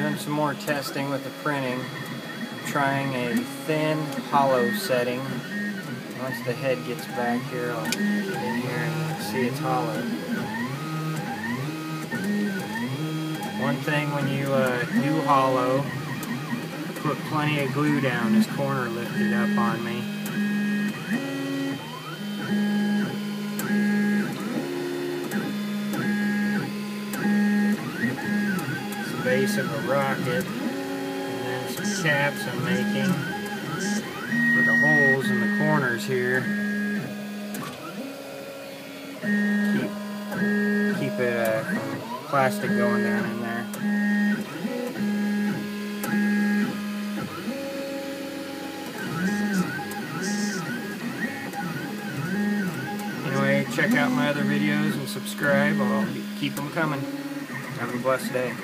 Doing some more testing with the printing. I'm trying a thin hollow setting. Once the head gets back here, I'll get in here and see it's hollow. One thing when you uh, do hollow, put plenty of glue down. This corner lifted up on me. Base of a rocket. And then some caps I'm making for the holes in the corners here. Keep, keep it uh, plastic going down in there. Anyway, check out my other videos and subscribe. I'll keep them coming. Have a blessed day.